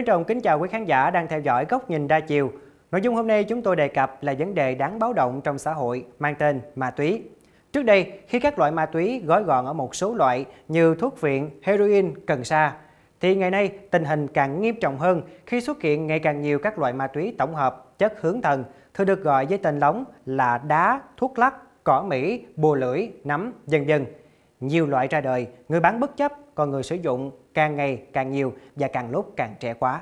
Trân trọng kính chào quý khán giả đang theo dõi Góc nhìn đa chiều. Nội dung hôm nay chúng tôi đề cập là vấn đề đáng báo động trong xã hội mang tên ma túy. Trước đây, khi các loại ma túy gói gọn ở một số loại như thuốc viện, heroin, cần sa, thì ngày nay tình hình càng nghiêm trọng hơn khi xuất hiện ngày càng nhiều các loại ma túy tổng hợp, chất hướng thần, thường được gọi với tên lóng là đá, thuốc lắc, cỏ mỹ, bùa lưỡi, nấm, dần dần. Nhiều loại ra đời, người bán bất chấp, còn người sử dụng càng ngày càng nhiều và càng lúc càng trẻ quá.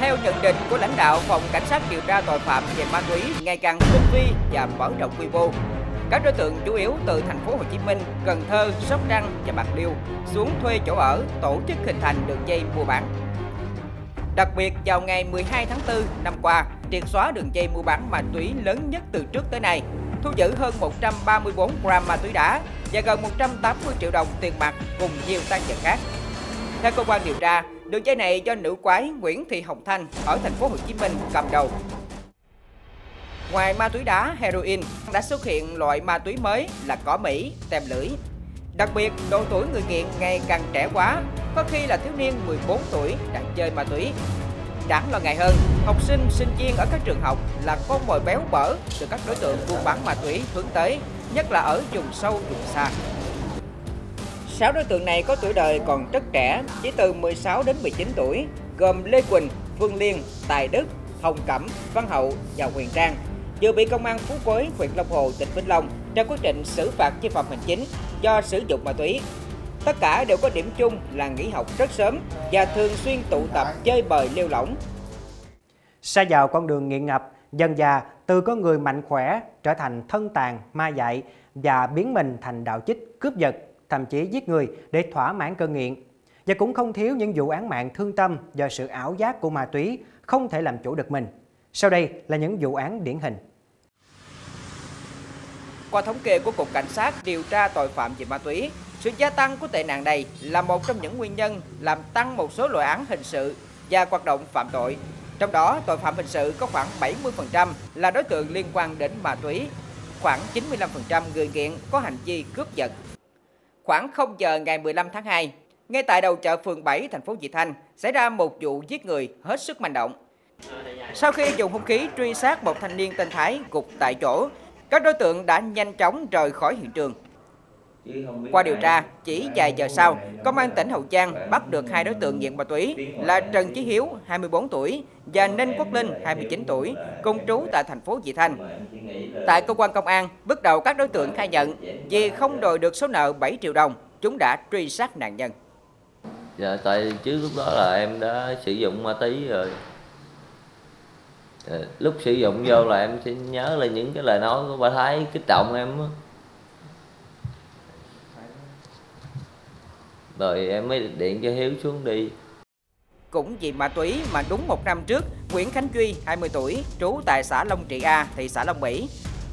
Theo nhận định của lãnh đạo phòng cảnh sát điều tra tội phạm về ma túy ngày càng tinh vi và mở rộng quy mô, các đối tượng chủ yếu từ thành phố Hồ Chí Minh, Cần Thơ, Sóc Trăng và Bạc Liêu xuống thuê chỗ ở, tổ chức hình thành đường dây mua bán. Đặc biệt vào ngày 12 tháng 4 năm qua, triệt xóa đường dây mua bán ma túy lớn nhất từ trước tới nay, thu giữ hơn 134 gram ma túy đá và gần 180 triệu đồng tiền mặt cùng nhiều tăng vật khác. Theo cơ quan điều tra, đường dây này do nữ quái Nguyễn Thị Hồng Thanh ở thành phố Hồ Chí Minh cầm đầu. Ngoài ma túy đá, heroin đã xuất hiện loại ma túy mới là cỏ Mỹ, tem lưỡi. Đặc biệt, độ tuổi người nghiện ngày càng trẻ quá, có khi là thiếu niên 14 tuổi đang chơi ma túy. Đáng lo ngại hơn, học sinh, sinh viên ở các trường học là con mồi béo bở từ các đối tượng buôn bán ma túy hướng tới, nhất là ở vùng sâu, vùng xa. Sáu đối tượng này có tuổi đời còn rất trẻ, chỉ từ 16 đến 19 tuổi, gồm Lê Quỳnh, Phương Liên, Tài Đức, Hồng Cẩm, Văn Hậu và Huyền Trang, vừa bị công an Phú Quế, huyện Long Hồ, tỉnh Vĩnh Long ra quyết định xử phạt vi phạm hành chính do sử dụng ma túy. Tất cả đều có điểm chung là nghỉ học rất sớm và thường xuyên tụ tập chơi bời lêu lỏng. Sa vào con đường nghiện ngập, dần già từ con người mạnh khỏe trở thành thân tàn, ma dại và biến mình thành đạo chích, cướp giật, thậm chí giết người để thỏa mãn cơn nghiện. Và cũng không thiếu những vụ án mạng thương tâm do sự ảo giác của ma túy không thể làm chủ được mình. Sau đây là những vụ án điển hình. Qua thống kê của Cục Cảnh sát điều tra tội phạm về ma túy, sự gia tăng của tệ nạn này là một trong những nguyên nhân làm tăng một số loại án hình sự và hoạt động phạm tội. Trong đó, tội phạm hình sự có khoảng 70% là đối tượng liên quan đến ma túy, khoảng 95% người nghiện có hành vi cướp giật. Khoảng 0 giờ ngày 15 tháng 2, ngay tại đầu chợ phường 7 thành phố Vị Thanh xảy ra một vụ giết người hết sức manh động. Sau khi dùng hung khí truy sát một thanh niên tên Thái gục tại chỗ, các đối tượng đã nhanh chóng rời khỏi hiện trường. Qua điều tra, chỉ vài giờ sau, Công an tỉnh Hậu Giang bắt được hai đối tượng nghiện ma túy là Trần Chí Hiếu, 24 tuổi, và Ninh Quốc Linh, 29 tuổi, cùng trú tại thành phố Vị Thanh. Tại cơ quan công an, bước đầu các đối tượng khai nhận vì không đòi được số nợ 7 triệu đồng, chúng đã truy sát nạn nhân. Dạ, tại trước lúc đó là em đã sử dụng ma túy rồi. Dạ, lúc sử dụng vô là em sẽ nhớ là những cái lời nói của bà Thái kích động em á. Rồi em mới điện cho Hiếu xuống đi. Cũng vì ma túy mà đúng một năm trước, Nguyễn Khánh Duy, 20 tuổi, trú tại xã Long Trị A, thị xã Long Mỹ.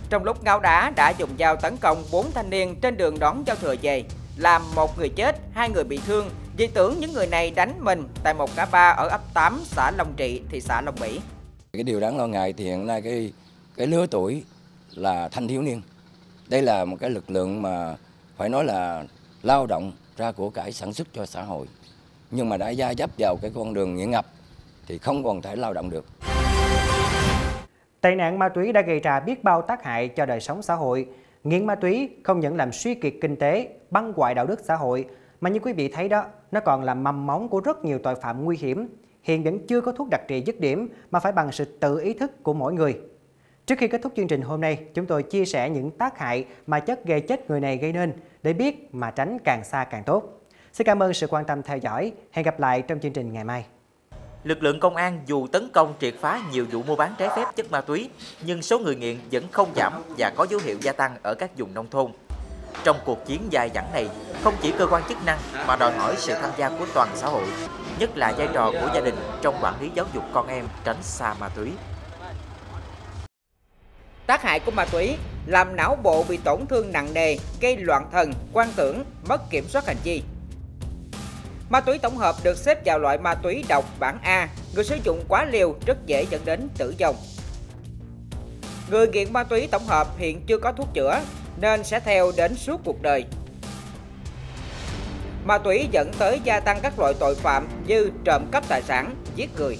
Trong lúc ngáo đá đã dùng dao tấn công 4 thanh niên trên đường đón giao thừa về, làm một người chết, hai người bị thương vì tưởng những người này đánh mình tại một ngã ba ở ấp 8 xã Long Trị, thị xã Long Mỹ. Cái điều đáng lo ngại thì hiện nay cái cái lứa tuổi là thanh thiếu niên. Đây là một cái lực lượng mà phải nói là lao động ra của cải sản xuất cho xã hội. Nhưng mà đã gia dấp vào cái con đường nghiện ngập thì không còn thể lao động được. Tệ nạn ma túy đã gây ra biết bao tác hại cho đời sống xã hội. Nghiện ma túy không những làm suy kiệt kinh tế, băng hoại đạo đức xã hội, mà như quý vị thấy đó, nó còn là mầm móng của rất nhiều tội phạm nguy hiểm. Hiện vẫn chưa có thuốc đặc trị dứt điểm mà phải bằng sự tự ý thức của mỗi người. Trước khi kết thúc chương trình hôm nay, chúng tôi chia sẻ những tác hại mà chất gây chết người này gây nên để biết mà tránh càng xa càng tốt. Xin cảm ơn sự quan tâm theo dõi. Hẹn gặp lại trong chương trình ngày mai. Lực lượng công an dù tấn công triệt phá nhiều vụ mua bán trái phép chất ma túy, nhưng số người nghiện vẫn không giảm và có dấu hiệu gia tăng ở các vùng nông thôn. Trong cuộc chiến dài dẳng này, không chỉ cơ quan chức năng mà đòi hỏi sự tham gia của toàn xã hội, nhất là vai trò của gia đình trong quản lý giáo dục con em tránh xa ma túy. Tác hại của ma túy làm não bộ bị tổn thương nặng nề, gây loạn thần, quan tưởng, mất kiểm soát hành vi. Ma túy tổng hợp được xếp vào loại ma túy độc bản A, người sử dụng quá liều rất dễ dẫn đến tử vong. Người nghiện ma túy tổng hợp hiện chưa có thuốc chữa nên sẽ theo đến suốt cuộc đời. Ma túy dẫn tới gia tăng các loại tội phạm như trộm cắp tài sản, giết người.